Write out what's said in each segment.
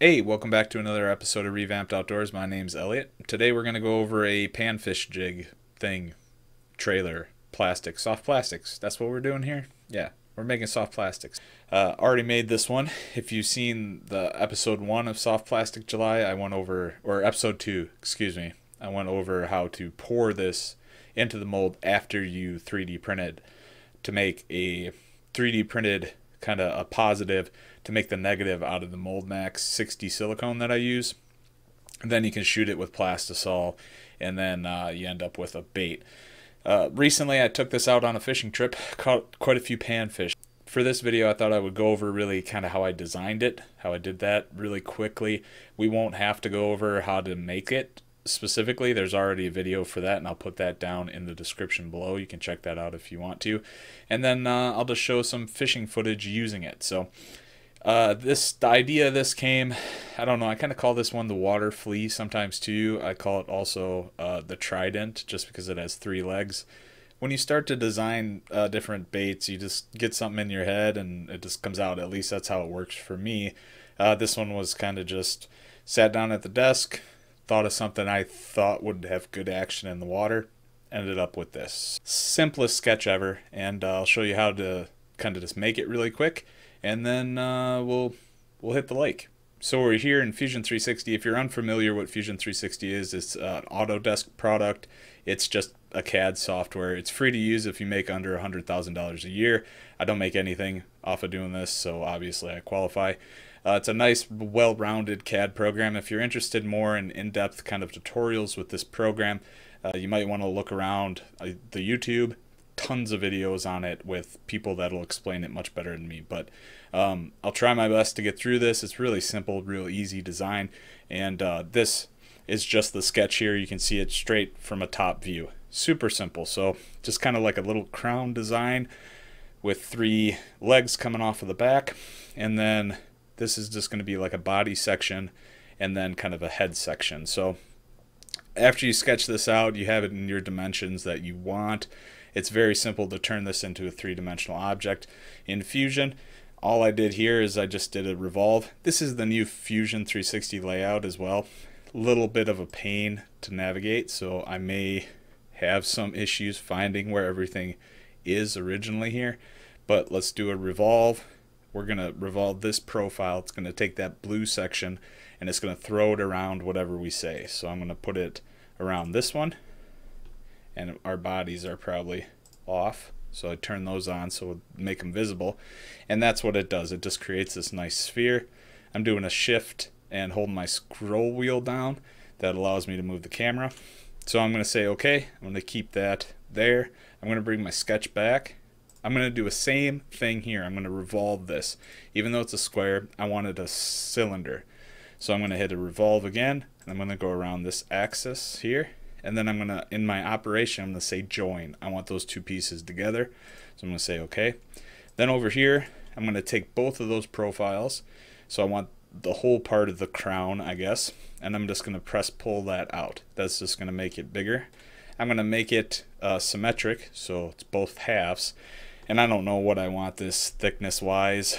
Hey, welcome back to another episode of Revamped Outdoors. My name's Elliot. Today we're going to go over a panfish jig thing, trailer, plastic, soft plastics. That's what we're doing here? Yeah, we're making soft plastics. Uh, already made this one. If you've seen the episode one of Soft Plastic July, I went over, or episode two, excuse me, I went over how to pour this into the mold after you 3D printed to make a 3D printed kind of a positive to make the negative out of the Mold Max 60 silicone that I use. And then you can shoot it with plastisol, and then uh, you end up with a bait. Uh, recently, I took this out on a fishing trip, caught quite a few panfish. For this video, I thought I would go over really kind of how I designed it, how I did that really quickly. We won't have to go over how to make it specifically. There's already a video for that, and I'll put that down in the description below. You can check that out if you want to. And then uh, I'll just show some fishing footage using it. So uh, this the idea this came, I don't know. I kind of call this one the water flea sometimes too. I call it also uh, the trident just because it has three legs. When you start to design uh, different baits, you just get something in your head and it just comes out. At least that's how it works for me. Uh, this one was kind of just sat down at the desk, thought of something I thought would have good action in the water, ended up with this simplest sketch ever, and uh, I'll show you how to kind of just make it really quick and then uh, we'll we'll hit the lake. So we're here in Fusion 360. If you're unfamiliar what Fusion 360 is, it's an Autodesk product. It's just a CAD software. It's free to use if you make under $100,000 a year. I don't make anything off of doing this, so obviously I qualify. Uh, it's a nice, well-rounded CAD program. If you're interested more in in-depth kind of tutorials with this program, uh, you might want to look around uh, the YouTube tons of videos on it with people that'll explain it much better than me. But um, I'll try my best to get through this. It's really simple, real easy design. And uh, this is just the sketch here. You can see it straight from a top view. Super simple. So just kind of like a little crown design with three legs coming off of the back. And then this is just going to be like a body section and then kind of a head section. So after you sketch this out, you have it in your dimensions that you want. It's very simple to turn this into a three-dimensional object. In Fusion, all I did here is I just did a revolve. This is the new Fusion 360 layout as well. A Little bit of a pain to navigate, so I may have some issues finding where everything is originally here. But let's do a revolve. We're going to revolve this profile. It's going to take that blue section and it's going to throw it around whatever we say. So I'm going to put it around this one and our bodies are probably off. So I turn those on so we'll make them visible. And that's what it does. It just creates this nice sphere. I'm doing a shift and holding my scroll wheel down. That allows me to move the camera. So I'm going to say, okay, I'm going to keep that there. I'm going to bring my sketch back. I'm going to do a same thing here. I'm going to revolve this. Even though it's a square, I wanted a cylinder. So I'm going to hit a revolve again. And I'm going to go around this axis here and then I'm going to, in my operation, I'm going to say join. I want those two pieces together. So I'm going to say okay. Then over here, I'm going to take both of those profiles. So I want the whole part of the crown, I guess, and I'm just going to press pull that out. That's just going to make it bigger. I'm going to make it uh, symmetric, so it's both halves. And I don't know what I want this thickness wise.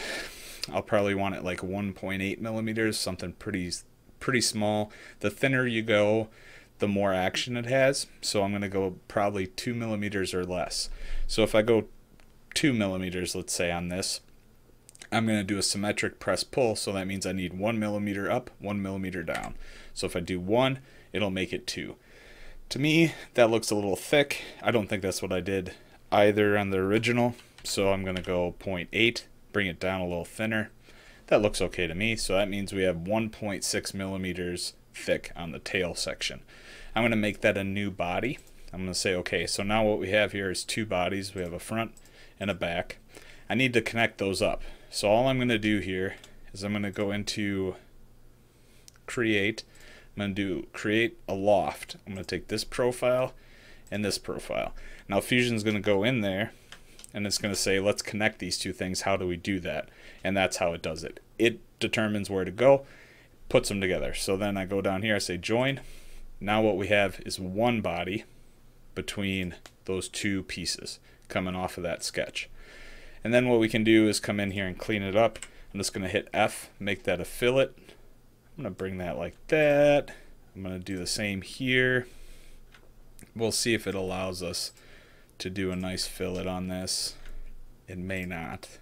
I'll probably want it like 1.8 millimeters, something pretty pretty small. The thinner you go, the more action it has. So I'm going to go probably two millimeters or less. So if I go two millimeters, let's say on this, I'm going to do a symmetric press pull. So that means I need one millimeter up, one millimeter down. So if I do one, it'll make it two. To me, that looks a little thick. I don't think that's what I did either on the original. So I'm going to go 0.8, bring it down a little thinner. That looks okay to me. So that means we have 1.6 millimeters thick on the tail section. I'm going to make that a new body. I'm going to say, okay, so now what we have here is two bodies. We have a front and a back. I need to connect those up. So all I'm going to do here is I'm going to go into create. I'm going to do create a loft. I'm going to take this profile and this profile. Now Fusion's going to go in there and it's going to say, let's connect these two things. How do we do that? And that's how it does it. It determines where to go puts them together. So then I go down here, I say join. Now what we have is one body between those two pieces coming off of that sketch. And then what we can do is come in here and clean it up. I'm just going to hit F, make that a fillet, I'm going to bring that like that. I'm going to do the same here. We'll see if it allows us to do a nice fillet on this. It may not.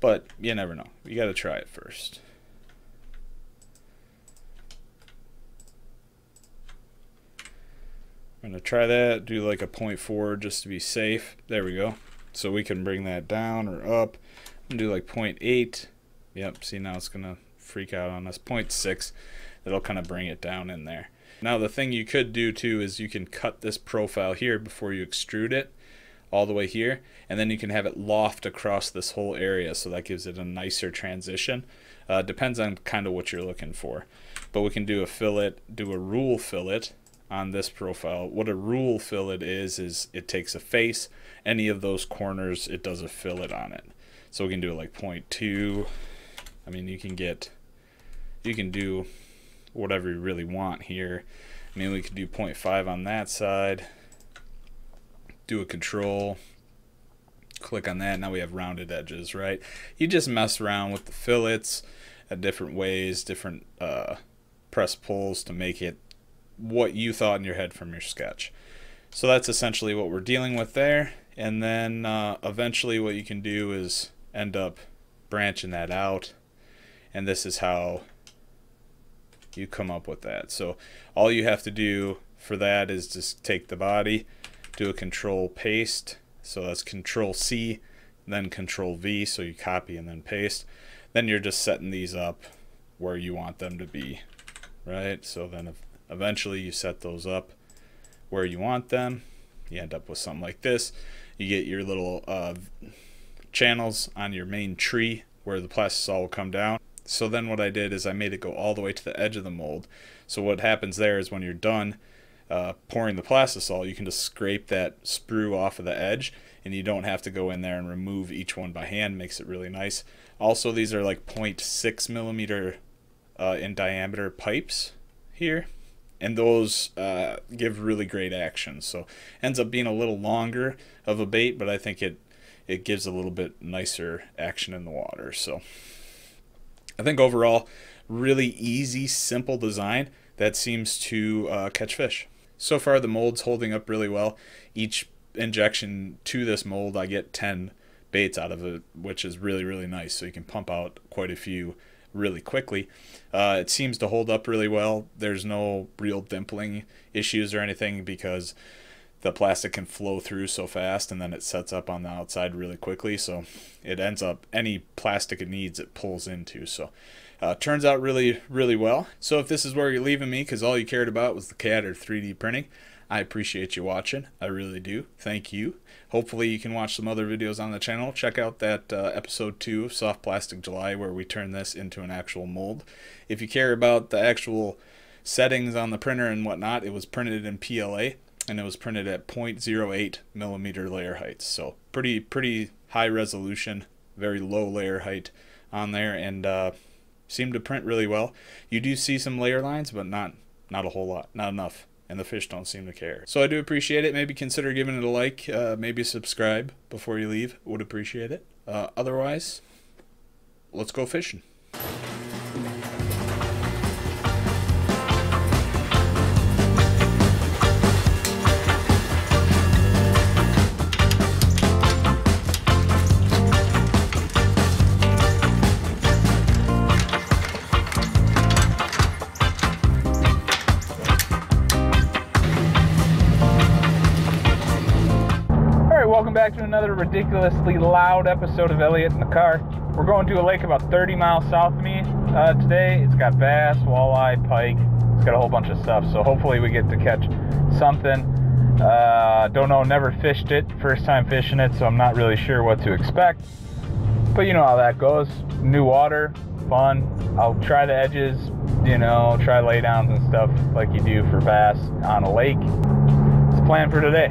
But you never know. You got to try it first. I'm going to try that, do like a point 0.4 just to be safe. There we go. So we can bring that down or up. To do like point 0.8. Yep, see now it's going to freak out on us. Point 0.6, That'll kind of bring it down in there. Now the thing you could do too is you can cut this profile here before you extrude it all the way here and then you can have it loft across this whole area so that gives it a nicer transition. Uh, depends on kind of what you're looking for. But we can do a fillet, do a rule fillet on this profile. What a rule fillet is, is it takes a face, any of those corners, it does a fillet on it. So we can do it like 0.2. I mean, you can get, you can do whatever you really want here. I mean, we could do 0.5 on that side, do a control, click on that. Now we have rounded edges, right? You just mess around with the fillets at different ways, different uh, press pulls to make it what you thought in your head from your sketch. So that's essentially what we're dealing with there. And then uh, eventually what you can do is end up branching that out. And this is how you come up with that. So all you have to do for that is just take the body, do a control paste. So that's control C, then control V. So you copy and then paste. Then you're just setting these up where you want them to be, right? So then Eventually you set those up where you want them. You end up with something like this. You get your little uh, channels on your main tree where the plastisol will come down. So then what I did is I made it go all the way to the edge of the mold. So what happens there is when you're done uh, pouring the plastisol, you can just scrape that sprue off of the edge and you don't have to go in there and remove each one by hand. Makes it really nice. Also, these are like 0.6 millimeter uh, in diameter pipes here and those uh, give really great action. So ends up being a little longer of a bait, but I think it it gives a little bit nicer action in the water. So I think overall, really easy, simple design that seems to uh, catch fish. So far, the mold's holding up really well. Each injection to this mold, I get 10 baits out of it, which is really, really nice. So you can pump out quite a few really quickly. Uh, it seems to hold up really well. There's no real dimpling issues or anything because the plastic can flow through so fast and then it sets up on the outside really quickly. So it ends up any plastic it needs, it pulls into. So uh, turns out really, really well. So if this is where you're leaving me because all you cared about was the CAD or 3D printing, I appreciate you watching. I really do. Thank you. Hopefully you can watch some other videos on the channel. Check out that uh, episode 2 of Soft Plastic July where we turn this into an actual mold. If you care about the actual settings on the printer and whatnot, it was printed in PLA and it was printed at 0.08 millimeter layer heights. So pretty pretty high resolution, very low layer height on there and uh, seemed to print really well. You do see some layer lines, but not not a whole lot, not enough and the fish don't seem to care. So I do appreciate it. Maybe consider giving it a like, uh, maybe subscribe before you leave. Would appreciate it. Uh, otherwise, let's go fishing. Another ridiculously loud episode of Elliot in the car. We're going to a lake about 30 miles south of me uh, today. It's got bass, walleye, pike. It's got a whole bunch of stuff. So hopefully we get to catch something. Uh, don't know, never fished it. First time fishing it, so I'm not really sure what to expect. But you know how that goes. New water, fun. I'll try the edges, you know, try laydowns and stuff like you do for bass on a lake. It's a plan for today.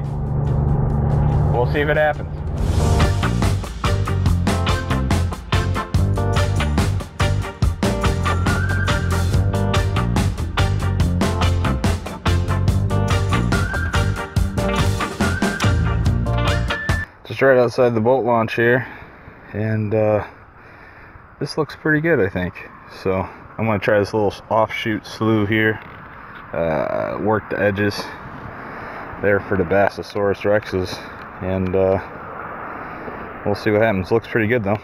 We'll see if it happens. Just right outside the boat launch here and uh, this looks pretty good I think so I'm gonna try this little offshoot slew here. Uh, work the edges there for the Bassosaurus rexes, and uh, we'll see what happens. Looks pretty good though.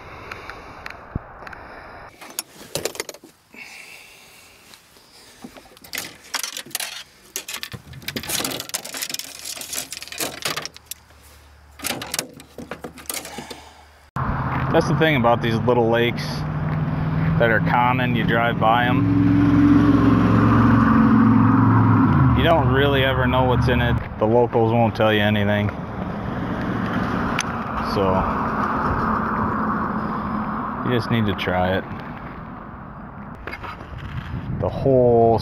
That's the thing about these little lakes that are common. You drive by them. You don't really ever know what's in it. The locals won't tell you anything. So, you just need to try it. The whole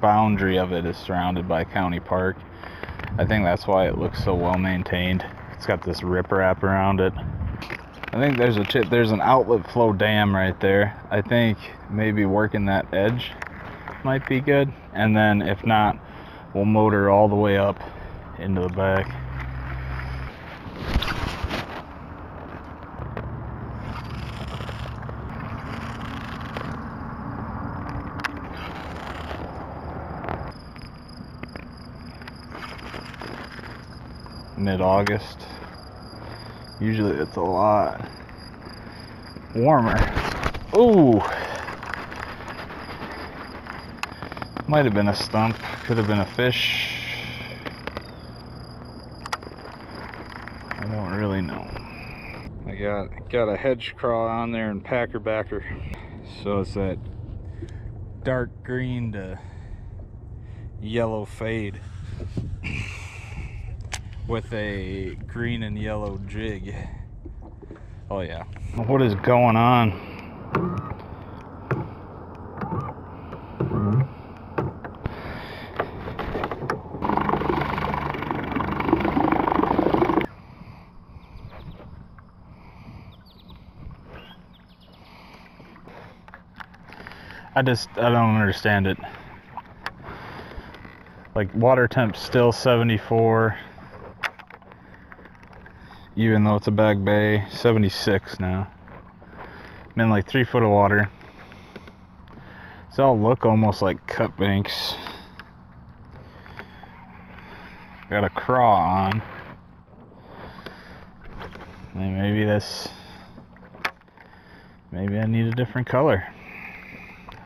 boundary of it is surrounded by county park. I think that's why it looks so well maintained. It's got this riprap around it. I think there's a tip, there's an outlet flow dam right there. I think maybe working that edge might be good. And then if not, we'll motor all the way up into the back. Mid-August. Usually it's a lot warmer. Ooh. Might have been a stump, could have been a fish. I don't really know. I got got a hedge craw on there and packer backer. So it's that dark green to yellow fade with a green and yellow jig. Oh yeah. What is going on? I just I don't understand it. Like water temp still 74 even though it's a bag bay 76 now. I'm in like three foot of water. They all look almost like cut banks. Got a craw on. And maybe this maybe I need a different color.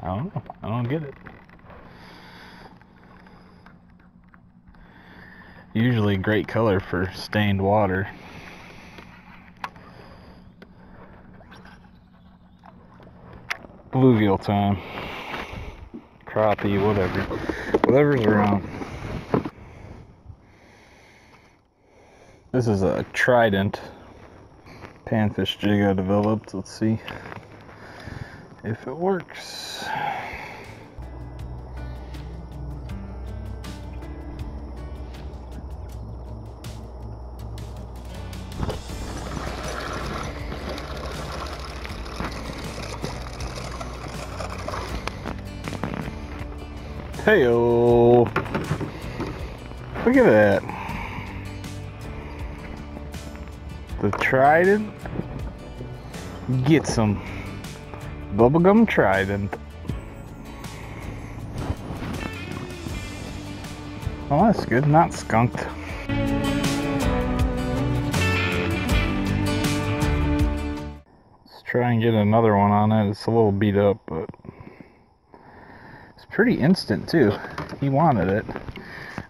I don't know. I don't get it. Usually great color for stained water Bluegill time. Crappie, whatever. Whatever's around. This is a Trident panfish jig I developed. Let's see if it works. Hey -oh. Look at that. The Trident. Get some bubblegum Trident. Oh, that's good. Not skunked. Let's try and get another one on it. It's a little beat up, but pretty instant too. He wanted it.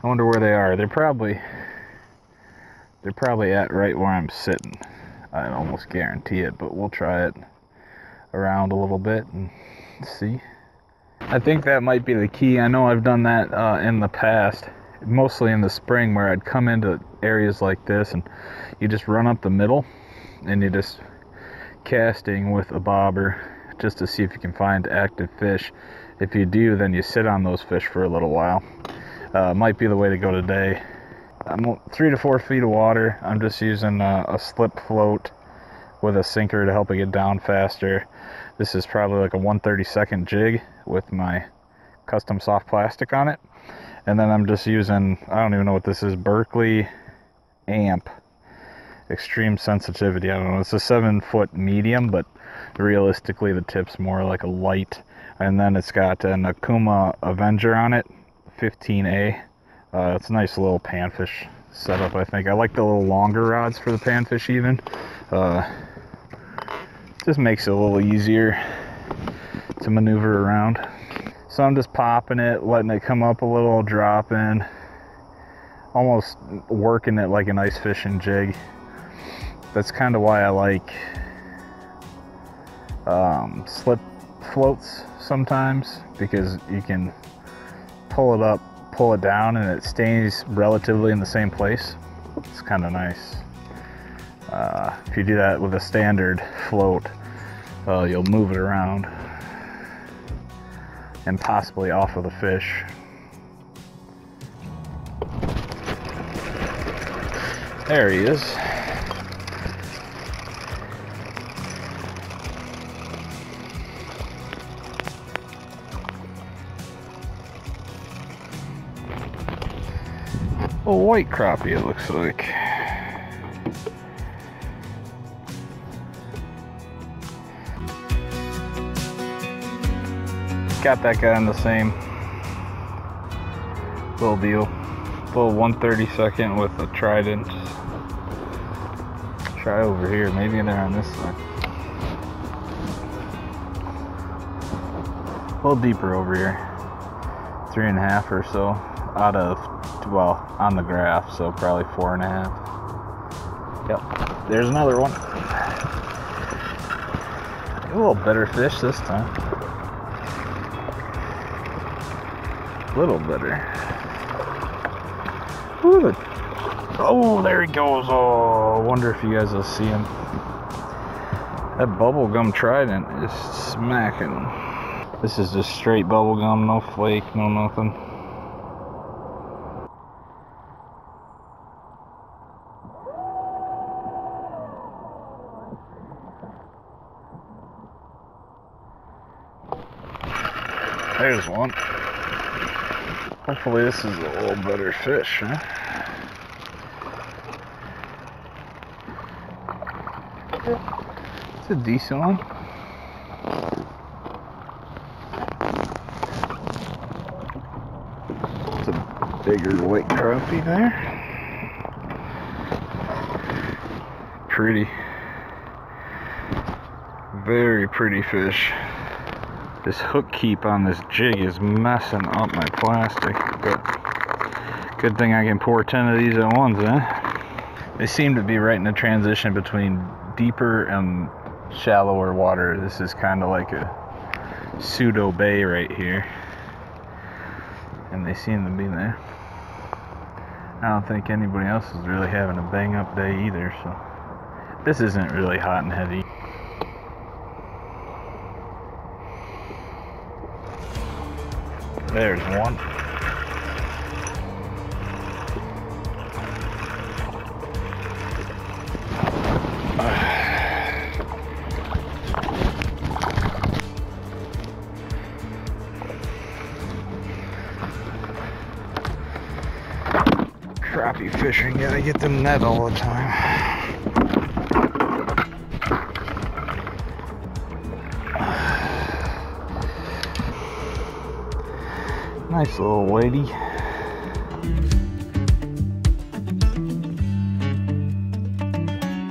I wonder where they are. They're probably they're probably at right where I'm sitting. I almost guarantee it, but we'll try it around a little bit and see. I think that might be the key. I know I've done that uh, in the past, mostly in the spring, where I'd come into areas like this and you just run up the middle and you just casting with a bobber just to see if you can find active fish if you do, then you sit on those fish for a little while. Uh, might be the way to go today. I'm three to four feet of water. I'm just using a, a slip float with a sinker to help it get down faster. This is probably like a 132nd jig with my custom soft plastic on it. And then I'm just using, I don't even know what this is, Berkley amp extreme sensitivity. I don't know, it's a seven foot medium, but realistically the tip's more like a light And then it's got an Okuma Avenger on it, 15A. Uh, it's a nice little panfish setup, I think. I like the little longer rods for the panfish even. Uh, just makes it a little easier to maneuver around. So I'm just popping it, letting it come up a little, dropping, almost working it like an ice fishing jig. That's kind of why I like um, slip floats sometimes because you can pull it up, pull it down, and it stays relatively in the same place. It's kind of nice. Uh, if you do that with a standard float, uh, you'll move it around and possibly off of the fish. There he is. A white crappie, it looks like. Got that guy in the same little deal. Little 132nd with a trident. Try over here. Maybe they're on this side. A little deeper over here. Three and a half or so out of, well, on the graph, so probably four and a half. Yep, there's another one. A little better fish this time. A little better. Ooh, oh, there he goes. Oh, I wonder if you guys will see him. That bubblegum trident is smacking. This is just straight bubblegum, no flake, no nothing. There's one. Hopefully this is a little better fish, huh? It's a decent one. It's a bigger white crappie there. Pretty. Very pretty fish. This hook keep on this jig is messing up my plastic, but good thing I can pour 10 of these at once, eh? They seem to be right in the transition between deeper and shallower water. This is kind of like a pseudo bay right here. And they seem to be there. I don't think anybody else is really having a bang up day either, so this isn't really hot and heavy. There's one. Crappie fishing, gotta get them net all the time. Nice little lady.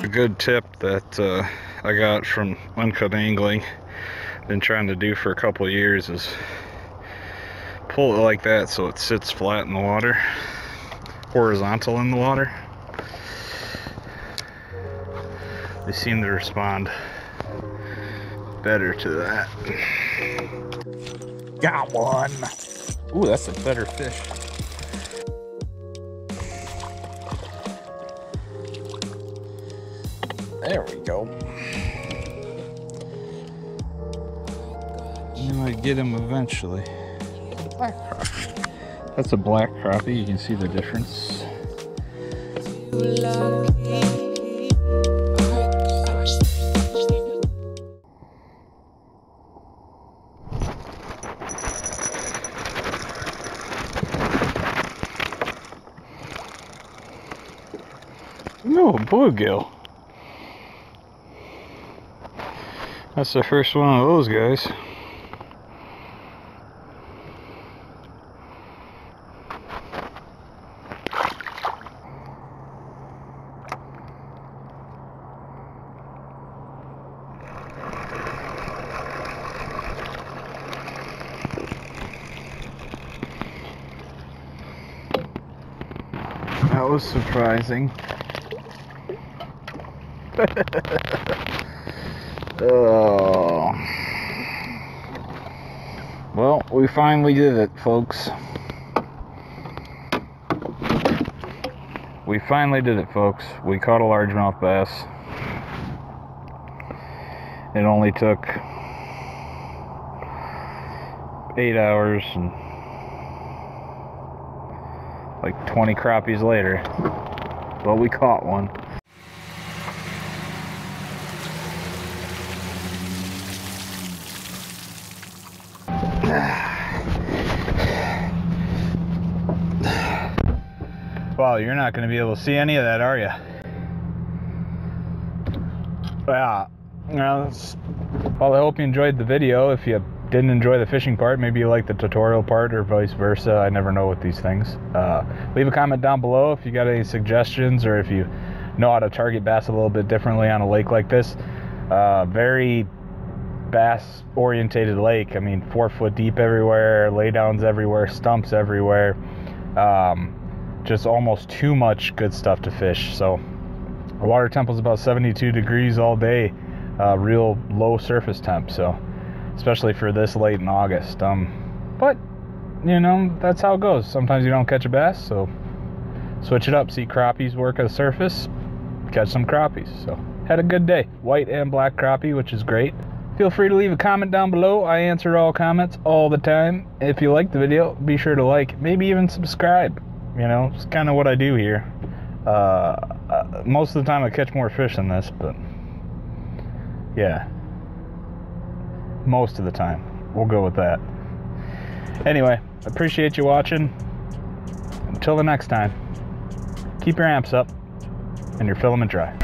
A good tip that uh, I got from Uncut Angling, been trying to do for a couple of years is pull it like that so it sits flat in the water, horizontal in the water. They seem to respond better to that. Got one. Ooh, that's a better fish. There we go. You might get him eventually. Black crappie. That's a black crappie. You can see the difference. bluegill. That's the first one of those guys. That was surprising oh. Well, we finally did it, folks. We finally did it, folks. We caught a largemouth bass. It only took eight hours and like 20 crappies later. But we caught one. You're not going to be able to see any of that, are you? Yeah. Well, well, I hope you enjoyed the video. If you didn't enjoy the fishing part, maybe you like the tutorial part or vice versa. I never know with these things. Uh, leave a comment down below if you got any suggestions or if you know how to target bass a little bit differently on a lake like this. Uh, very bass orientated lake. I mean, four foot deep everywhere, laydowns everywhere, stumps everywhere. Um, just almost too much good stuff to fish. So, the water temp was about 72 degrees all day, uh, real low surface temp. So, especially for this late in August. Um, but you know that's how it goes. Sometimes you don't catch a bass, so switch it up. See crappies work at the surface, catch some crappies. So had a good day, white and black crappie, which is great. Feel free to leave a comment down below. I answer all comments all the time. If you like the video, be sure to like, maybe even subscribe. You know, it's kind of what I do here. Uh, uh, most of the time I catch more fish than this, but yeah most of the time. We'll go with that. Anyway, appreciate you watching. Until the next time, keep your amps up and your filament dry.